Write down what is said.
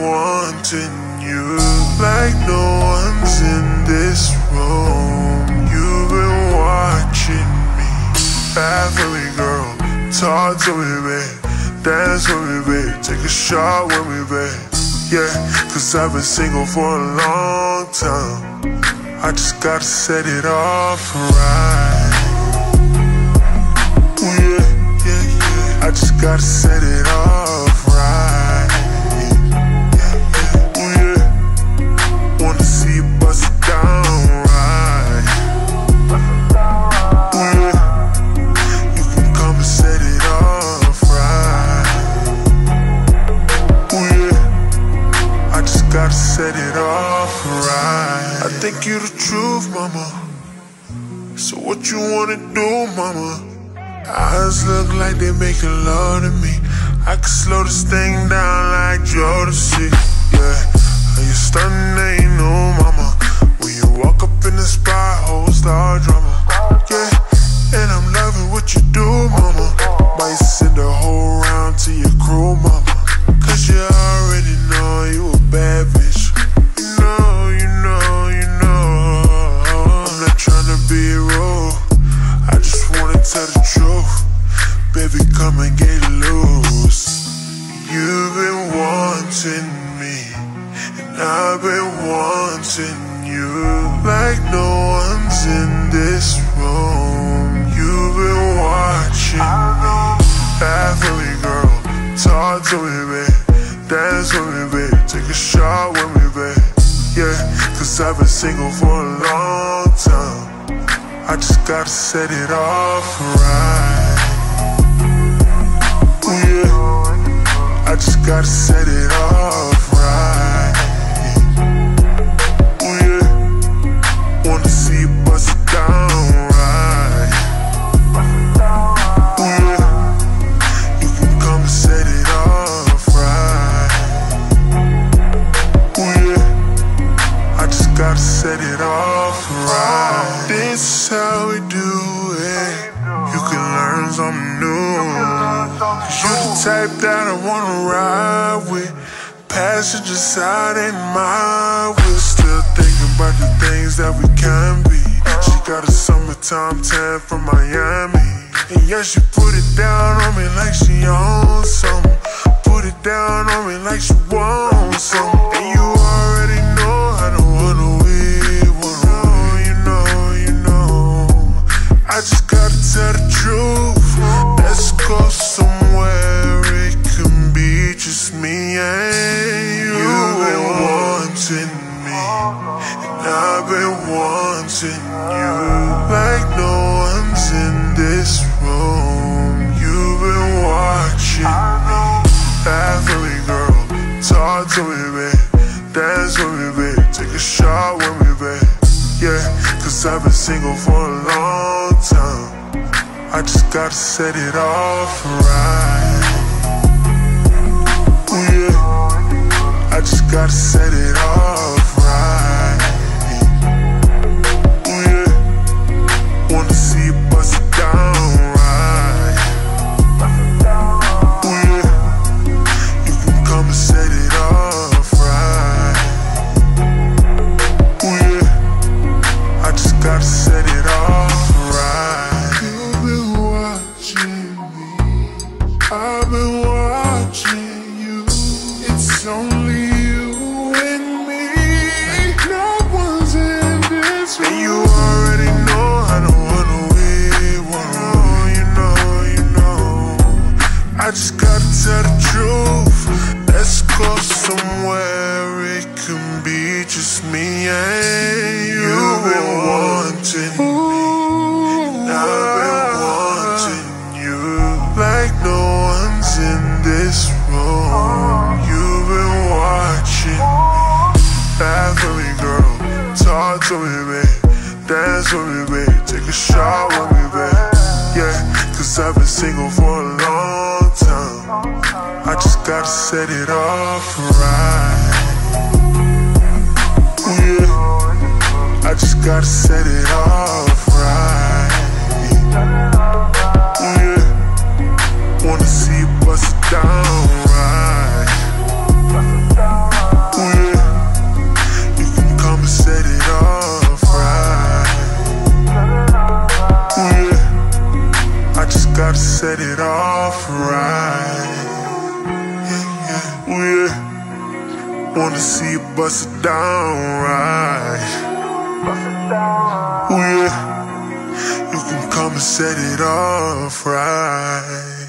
wanting you like no one's in this room. You've been watching me. Laugh at me, girl. Talk to me, babe. Dance with me, babe. Take a shot with me, babe. Yeah, cause I've been single for a long time. I just gotta set it off right. Ooh, yeah, yeah, yeah. I just gotta set it off set it off right. I think you're the truth, mama. So what you wanna do, mama? Eyes look like they making love to me. I could slow this thing down like Jodeci. Yeah, are you stunning? Ain't no mama. When you walk up in the spot, whole star drama. Yeah, and I'm loving come and get loose. You've been wanting me, and I've been wanting you. Like no one's in this room. You've been watching me. Laugh at me, girl. Talk to me, babe. Dance with me, babe. Take a shot with me, babe. Yeah, cause I've been single for a long time. I just gotta set it off right. Just gotta set it off you the type that I wanna ride with. Passenger side ain't my We're still thinking about the things that we can be. She got a summertime tan from Miami. And yeah, she put it down on me like she owns something. Put it down on me like she wants something. And you cause I've been single for a long time. I just gotta set it off right. Ooh, yeah. I just gotta set it off me and you. You've been wanting me, and I've been wanting you. Like no one's in this room. You've been watching me. Laugh at me, girl. Talk to me, babe. Dance with me, babe. Take a shot with me, babe. Yeah, cause I've been single for a long time. I just gotta set it off right. gotta set it off right. Yeah. Wanna see you bust it down right. Yeah. You can come and set it off right. Yeah. I just gotta set it off right. Yeah. Wanna see you bust it down right. Yeah. You can come and set it off right.